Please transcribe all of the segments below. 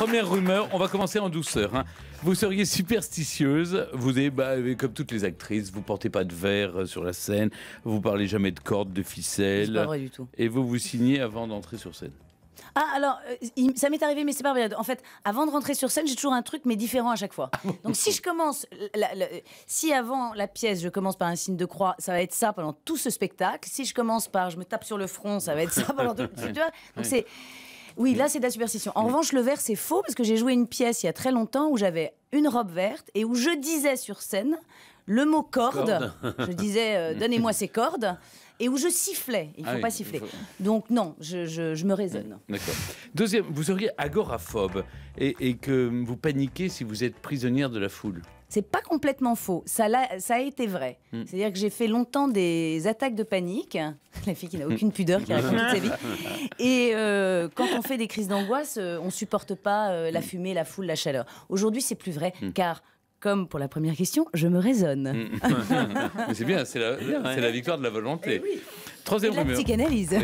Première rumeur, on va commencer en douceur. hein. Vous seriez superstitieuse, vous êtes bah, comme toutes les actrices, vous portez pas de verre euh, sur la scène, vous parlez jamais de cordes, de C'est ficelles, pas vrai du tout. et vous vous signez avant d'entrer sur scène. Ah, alors, euh, ça m'est arrivé, mais c'est pas vrai. En fait, avant de rentrer sur scène, j'ai toujours un truc, mais différent à chaque fois. Donc, si je commence, la- la- si avant la pièce, je commence par un signe de croix, ça va être ça pendant tout ce spectacle. Si je commence par je me tape sur le front, ça va être ça pendant tout. Tu vois? Donc, c'est. Oui, là, c'est de la superstition. En revanche, le vert, c'est faux parce que j'ai joué une pièce il y a très longtemps où j'avais une robe verte et où je disais sur scène le mot corde. Je disais euh, donnez-moi ces cordes et où je sifflais. Il faut Ah oui, pas siffler. faut- Donc, non, je, je- je me raisonne. D'accord. Deuxième, vous seriez agoraphobe et, et que vous paniquez si vous êtes prisonnière de la foule. C'est pas complètement faux. Ça, a été vrai. Hmm. C'est-à-dire que j'ai fait longtemps des attaques de panique. La fille qui n'a aucune pudeur, qui raconte toute sa vie. Et euh, quand on fait des crises d'angoisse, euh, on supporte pas euh, Hmm. la fumée, la foule, la chaleur. Aujourd'hui, c'est plus vrai, car comme pour la première question, je me raisonne. C'est bien, c'est la, la victoire de la volonté. C'est Troisième rumeur. psychanalyse.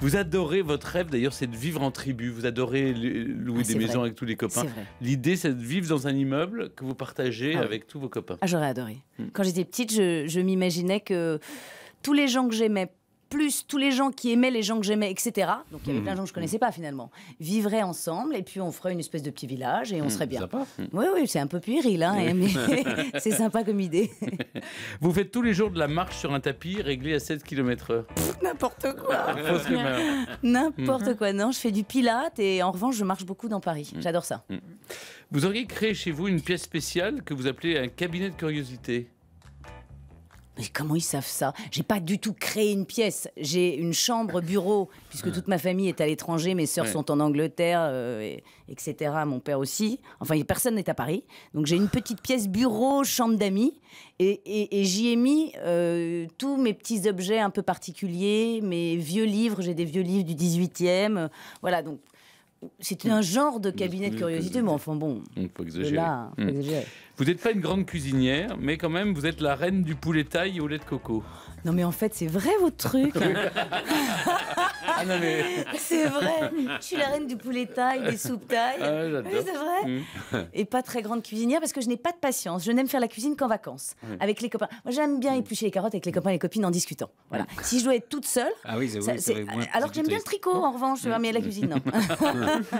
Vous adorez votre rêve d'ailleurs, c'est de vivre en tribu. Vous adorez louer Ah, des maisons vrai. avec tous les copains. L'idée, c'est de vivre dans un immeuble que vous partagez Ah oui. avec tous vos copains. Ah, j'aurais adoré. Hmm. Quand j'étais petite, je, je m'imaginais que tous les gens que j'aimais, plus tous les gens qui aimaient les gens que j'aimais, etc. Donc il y avait Hmm. plein de gens que je connaissais pas finalement, vivraient ensemble et puis on ferait une espèce de petit village et on serait bien. Sympa. Oui, oui, c'est un peu puéril, hein, mais c'est sympa comme idée. Vous faites tous les jours de la marche sur un tapis réglé à 7 km/h. N'importe quoi. Rumeur. N'importe quoi. Non, je fais du pilate et en revanche, je marche beaucoup dans Paris. Hmm. J'adore ça. Vous auriez créé chez vous une pièce spéciale que vous appelez un cabinet de curiosité? Mais comment ils savent ça? J'ai pas du tout créé une pièce. J'ai une chambre bureau, puisque toute ma famille est à l'étranger, mes sœurs Ouais. sont en Angleterre, euh, et- etc. Mon père aussi. Enfin, personne n'est à Paris. Donc j'ai une petite pièce bureau, chambre d'amis, et, et- et j'y ai mis euh, tous mes petits objets un peu particuliers, mes vieux livres. J'ai des vieux livres du 18e. euh, voilà, donc c'est un genre de cabinet de curiosité, mais enfin bon. Exagérer. Là, Hmm. exagérer. Vous n'êtes pas une grande cuisinière, mais quand même, vous êtes la reine du poulet taille au lait de coco. Non mais en fait c'est vrai votre truc. Ah non, mais. C'est vrai. Je suis la reine du poulet taille, des soupes taille. Ah. Oui, c'est vrai. Hmm. Et pas très grande cuisinière parce que je n'ai pas de patience. Je n'aime faire la cuisine qu'en vacances, avec les copains. Moi, j'aime bien éplucher les carottes avec les copains et les copines en discutant. Voilà. Si je dois être toute seule. Ah oui, c'est ça- oui, c'est- c'est vrai, alors que j'aime bien le tricot en revanche, vois, mais la cuisine non.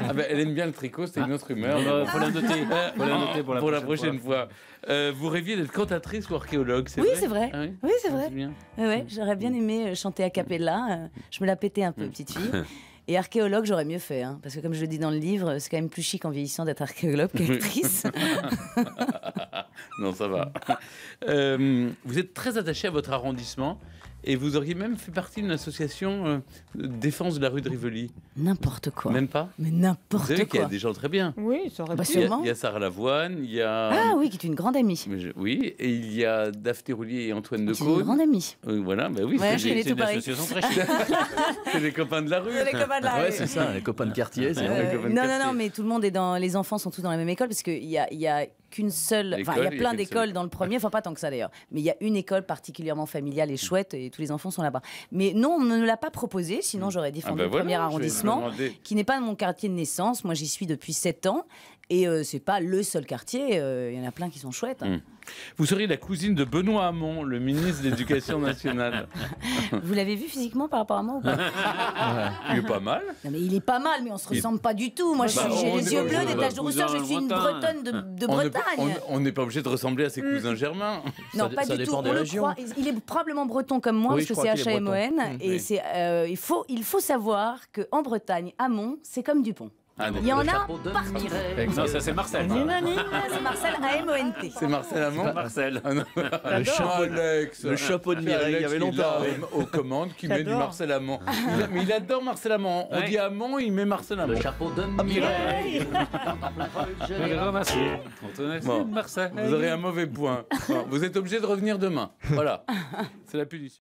Ah ben, elle aime bien le tricot, c'était une autre humeur. Faut la noter. Faut la noter pour la prochaine fois. Euh, vous rêviez d'être cantatrice ou archéologue, c'est Oui, vrai c'est vrai. Ah oui, Oui, c'est vrai. Ouais, j'aurais bien aimé euh, chanter a cappella. euh, Je me la pétais un peu, petite fille. Et archéologue, j'aurais mieux fait. hein, parce que comme je le dis dans le livre, c'est quand même plus chic en vieillissant d'être archéologue qu'actrice. Non, ça va. Euh, vous êtes très attaché à votre arrondissement et vous auriez même fait partie d'une association euh, de défense de la rue de Rivoli. N'importe quoi. Même pas Mais Vous n'importe savez qu'il y a quoi. des gens très bien. Oui, ça aurait Bah, pu. Il y, a, il y a Sarah Lavoine, il y a. Ah oui, qui est une grande amie. Je- Oui, et il y a Daphné Roulier et Antoine de C'est une grande amie. Euh, Voilà, bah oui, Ouais, c'est une Paris. association très. C'est des copains de la rue. les copains de la Ouais, c'est ça, les copains de quartier. de non, non, quartier. non, mais tout le monde est dans. Les enfants sont tous dans la même école parce qu'il y a, il y a qu'une seule. Enfin, il y a plein d'écoles dans le premier, enfin, pas tant que ça d'ailleurs. Mais il y a une école particulièrement familiale et chouette et tous les enfants sont là-bas. Mais non, on ne nous l'a pas proposé, sinon j'aurais Ah défendu bah le voilà, premier arrondissement, qui n'est pas mon quartier de naissance. Moi, j'y suis depuis 7 ans. Et euh, c'est pas le seul quartier, euh, il y en a plein qui sont chouettes. hein. Mm. Vous seriez la cousine de Benoît Hamon, le ministre de l'Éducation nationale. Vous l'avez vu physiquement par rapport à moi ou pas? Il est pas mal. Non, mais il est pas mal, mais on se Il- ressemble pas du tout. Moi, Bah, j'ai les yeux bleus, de- des taches de rousseur, je suis une bretonne de, On Bretagne. on- on n'est pas obligé de ressembler à ses cousins germains. Non, Ça- pas ça du tout. On le croit. Il est probablement breton comme moi, Oui, parce je que c'est H-A-M-O-N. breton. Et Oui. c'est, euh, il, faut, il faut savoir qu'en Bretagne, Amont, c'est comme Dupont. Ah, Il y en a chapeau de partout. Non, ça c'est Marcel. C'est Marcel A-M-O-N-T. C'est Marcel Hamon. Marcel. Ah. Le chapeau, Alex. le chapeau de Mireille, il y avait longtemps. Aux commandes, qui met du. Marcel Hamon. Il a- mais il adore Marcel Hamon. On dit Hamon, il met Marcel Hamon. Le chapeau de Mireille. Je l'ai ramassé. Bon. Marcel. Vous aurez un mauvais point. Vous êtes obligé de revenir demain. Voilà. C'est la punition.